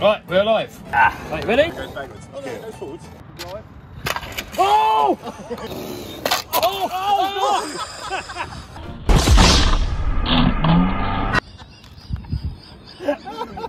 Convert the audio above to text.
Right, we're alive. Ah. Right, ready? Goes backwards. Oh, no, goes forwards. Oh! oh! Oh! oh!